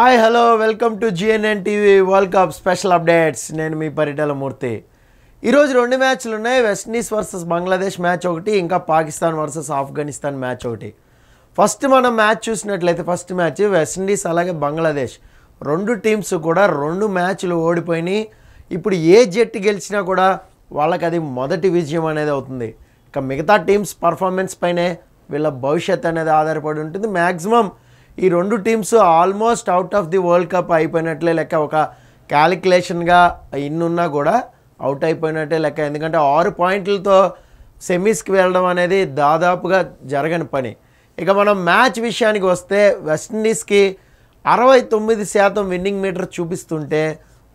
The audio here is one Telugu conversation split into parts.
Hi hello welcome to GNN TV world cup special updates నేను మీ పరిటాల మూర్తి. ఈరోజు రెండు మ్యాచ్లు ఉన్నాయి. వెస్టిండీస్ వర్సెస్ బంగ్లాదేశ్ మ్యాచ్ ఒకటి ఇంకా పాకిస్తాన్ వర్సెస్ ఆఫ్ఘనిస్తాన్ మ్యాచ్ ఒకటి. ఫస్ట్ మనం మ్యాచ్ చూసినట్లయితే ఫస్ట్ మ్యాచ్ వెస్టిండీస్ అలాగే బంగ్లాదేశ్ రెండు టీమ్స్ కూడా రెండు మ్యాచ్లు ఓడిపోయినాయి. ఇప్పుడు ఏ జట్టు గెలిచినా కూడా వాళ్ళకి అది మొదటి విజయం అనేది అవుతుంది. ఇక మిగతా టీమ్స్ పర్ఫార్మెన్స్ పైనే వీళ్ళ భవిష్యత్ అనేది ఆధారపడి ఉంటుంది. మ్యాక్సిమం ఈ రెండు teams almost out of the world cup అయిపోయినట్లే లెక్క ఒక క్యాలిక్యులేషన్గా ఇన్నున్నా కూడా అవుట్ అయిపోయినట్టే లెక్క. ఎందుకంటే ఆరు పాయింట్లతో సెమీస్కి వెళ్ళడం అనేది దాదాపుగా జరగని పని. ఇక మనం మ్యాచ్ విషయానికి వస్తే వెస్టిండీస్కి అరవై తొమ్మిది శాతం విన్నింగ్ మీటర్ చూపిస్తుంటే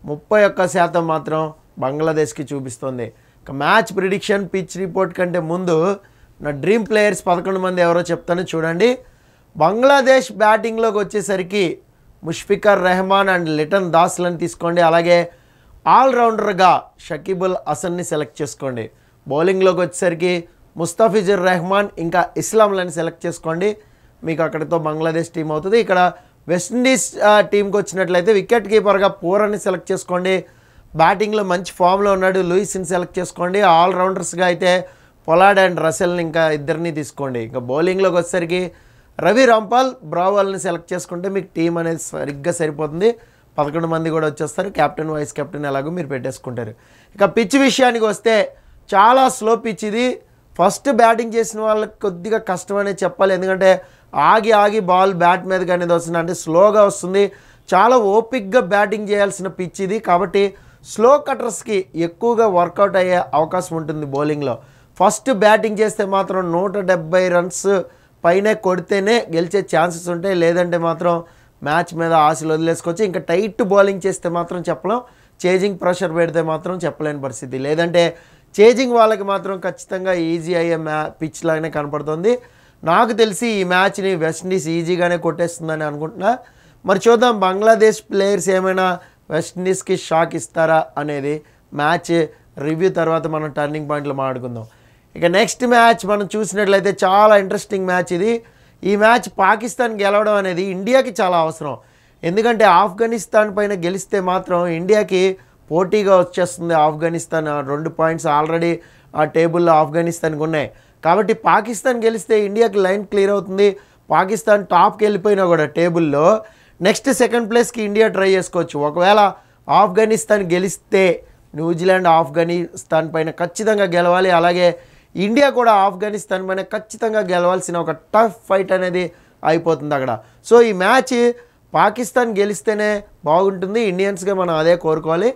ముప్పై ఒక్క శాతం మాత్రం బంగ్లాదేశ్కి చూపిస్తుంది. ఇక మ్యాచ్ ప్రిడిక్షన్ పిచ్ రిపోర్ట్ కంటే ముందు నా డ్రీమ్ ప్లేయర్స్ పదకొండు మంది ఎవరో చెప్తాను చూడండి. బంగ్లాదేశ్ బ్యాటింగ్లోకి వచ్చేసరికి ముష్ఫికర్ రెహమాన్ అండ్ లిటన్ దాస్లను తీసుకోండి. అలాగే ఆల్రౌండర్గా షకీబుల్ హసన్ని సెలెక్ట్ చేసుకోండి. బౌలింగ్లోకి వచ్చేసరికి ముస్తాఫిజుర్ రెహమాన్ ఇంకా ఇస్లాంలను సెలెక్ట్ చేసుకోండి. మీకు అక్కడితో బంగ్లాదేశ్ టీం అవుతుంది. ఇక్కడ వెస్టిండీస్ టీంకి వచ్చినట్లయితే వికెట్ కీపర్గా పూరని సెలెక్ట్ చేసుకోండి. బ్యాటింగ్లో మంచి ఫామ్లో ఉన్నాడు. లూయిస్ని సెలెక్ట్ చేసుకోండి. ఆల్రౌండర్స్గా అయితే పొలాడ్ అండ్ రసెల్ని ఇంకా ఇద్దరిని తీసుకోండి. ఇంకా బౌలింగ్లోకి వచ్చేసరికి రవి రాంపాల్ బ్రావల్ని సెలెక్ట్ చేసుకుంటే మీకు టీం అనేది సరిగ్గా సరిపోతుంది. పదకొండు మంది కూడా వచ్చేస్తారు. కెప్టెన్ వైస్ కెప్టెన్ ఎలాగో మీరు పెట్టేసుకుంటారు. ఇక పిచ్ విషయానికి వస్తే చాలా స్లో పిచ్ ఇది. ఫస్ట్ బ్యాటింగ్ చేసిన వాళ్ళకి కొద్దిగా కష్టం అనేది చెప్పాలి. ఎందుకంటే ఆగి ఆగి బాల్ బ్యాట్ మీదకి అనేది వస్తుంది. అంటే స్లోగా వస్తుంది. చాలా ఓపిక్గా బ్యాటింగ్ చేయాల్సిన పిచ్ ఇది. కాబట్టి స్లో కటర్స్కి ఎక్కువగా వర్కౌట్ అయ్యే అవకాశం ఉంటుంది బౌలింగ్లో. ఫస్ట్ బ్యాటింగ్ చేస్తే మాత్రం నూట డెబ్బై రన్స్ పైనే కొడితేనే గెలిచే ఛాన్సెస్ ఉంటాయి. లేదంటే మాత్రం మ్యాచ్ మీద ఆశలు వదిలేసుకోవచ్చు. ఇంకా టైట్ బౌలింగ్ చేస్తే మాత్రం చెప్పలేం. చేజింగ్ ప్రెషర్ పెడితే మాత్రం చెప్పలేని పరిస్థితి. లేదంటే చేజింగ్ వాళ్ళకి మాత్రం ఖచ్చితంగా ఈజీ అయ్యే మ్యా పిచ్ లాగానే కనపడుతుంది. నాకు తెలిసి ఈ మ్యాచ్ని వెస్టిండీస్ ఈజీగానే కొట్టేస్తుందని అనుకుంటున్నా. మరి చూద్దాం బంగ్లాదేశ్ ప్లేయర్స్ ఏమైనా వెస్టిండీస్కి షాక్ ఇస్తారా అనేది మ్యాచ్ రివ్యూ తర్వాత మనం టర్నింగ్ పాయింట్లో మాట్లాడుకుందాం. ఇక నెక్స్ట్ మ్యాచ్ మనం చూసినట్లయితే చాలా ఇంట్రెస్టింగ్ మ్యాచ్ ఇది. ఈ మ్యాచ్ పాకిస్తాన్ గెలవడం అనేది ఇండియాకి చాలా అవసరం. ఎందుకంటే ఆఫ్ఘనిస్తాన్ పైన గెలిస్తే మాత్రం ఇండియాకి పోటీగా వచ్చేస్తుంది ఆఫ్ఘనిస్తాన్. ఆ రెండు పాయింట్స్ ఆల్రెడీ ఆ టేబుల్లో ఆఫ్ఘనిస్తాన్కి ఉన్నాయి. కాబట్టి పాకిస్తాన్ గెలిస్తే ఇండియాకి లైన్ క్లియర్ అవుతుంది. పాకిస్తాన్ టాప్కి వెళ్ళిపోయినా కూడా టేబుల్లో నెక్స్ట్ సెకండ్ ప్లేస్కి ఇండియా ట్రై చేసుకోవచ్చు. ఒకవేళ ఆఫ్ఘనిస్తాన్ గెలిస్తే న్యూజిలాండ్ ఆఫ్ఘనిస్తాన్ పైన ఖచ్చితంగా గెలవాలి. అలాగే ఇండియా కూడా ఆఫ్ఘనిస్తాన్ పైన ఖచ్చితంగా గెలవాల్సిన ఒక టఫ్ ఫైట్ అనేది అయిపోతుంది అక్కడ. సో ఈ మ్యాచ్ పాకిస్తాన్ గెలిస్తేనే బాగుంటుంది. ఇండియన్స్గా మనం అదే కోరుకోవాలి.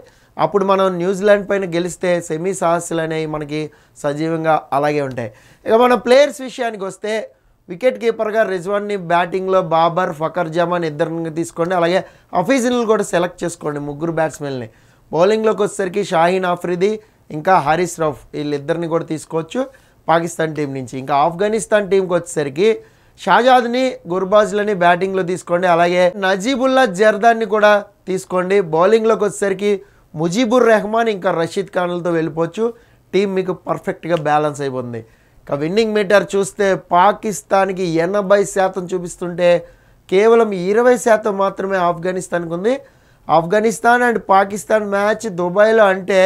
అప్పుడు మనం న్యూజిలాండ్ పైన గెలిస్తే సెమీ సాహసులు అనేవి మనకి సజీవంగా అలాగే ఉంటాయి. ఇక మన ప్లేయర్స్ విషయానికి వస్తే వికెట్ కీపర్గా రిజ్వాన్ని బ్యాటింగ్లో బాబర్ ఫకర్ జమాన్ ఇద్దరిని తీసుకోండి. అలాగే హఫీజుల్ని కూడా సెలెక్ట్ చేసుకోండి ముగ్గురు బ్యాట్స్మెన్ని. బౌలింగ్లోకి వచ్చేసరికి షాహీన్ ఆఫ్రిది ఇంకా హారిస్ రౌఫ్ వీళ్ళిద్దరిని కూడా తీసుకోవచ్చు పాకిస్తాన్ టీం నుంచి. ఇంకా ఆఫ్ఘనిస్తాన్ టీంకి వచ్చేసరికి షాజాద్ని గుర్బాజ్లని బ్యాటింగ్లో తీసుకోండి. అలాగే నజీబుల్లా జర్దాన్ని కూడా తీసుకోండి. బౌలింగ్లోకి వచ్చేసరికి ముజీబుర్ రెహమాన్ ఇంకా రషీద్ ఖాన్లతో వెళ్ళిపోవచ్చు. టీం మీకు పర్ఫెక్ట్గా బ్యాలెన్స్ అయిపోతుంది. ఇక విన్నింగ్ మీటర్ చూస్తే పాకిస్తాన్కి ఎనభై శాతం చూపిస్తుంటే కేవలం ఇరవై శాతం మాత్రమే ఆఫ్ఘనిస్తాన్కి ఉంది. ఆఫ్ఘనిస్తాన్ అండ్ పాకిస్తాన్ మ్యాచ్ దుబాయ్లో అంటే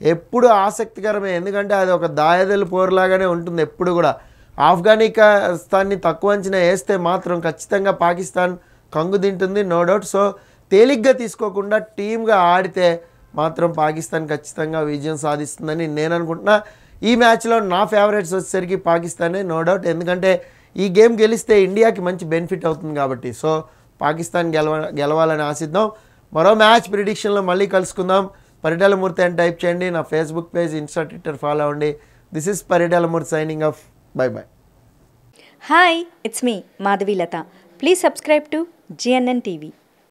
ఎప్పుడు ఆసక్తికరమే. ఎందుకంటే అది ఒక దాయదల పోరులాగానే ఉంటుంది ఎప్పుడు కూడా. ఆఫ్ఘనిస్తాన్ని తక్కువ అంచనా వేస్తే మాత్రం ఖచ్చితంగా పాకిస్తాన్ కంగు తింటుంది నో డౌట్ సో తేలిగ్గా తీసుకోకుండా టీమ్గా ఆడితే మాత్రం పాకిస్తాన్ ఖచ్చితంగా విజయం సాధిస్తుందని నేను అనుకుంటున్నా. ఈ మ్యాచ్లో నా ఫేవరెట్స్ వచ్చేసరికి పాకిస్తానే నో డౌట్ ఎందుకంటే ఈ గేమ్ గెలిస్తే ఇండియాకి మంచి బెనిఫిట్ అవుతుంది కాబట్టి. సో పాకిస్తాన్ గెలవ గెలవాలని ఆశిద్దాం. మరో మ్యాచ్ ప్రిడిక్షన్లో మళ్ళీ కలుసుకుందాం. పరిటాల మూర్తి అని టైప్ చేయండి. నా Facebook page Insta Twitter follow అవ్వండి. This is Paritala Murthy signing off bye bye hi it's me Madhavi Lata. Please subscribe to TV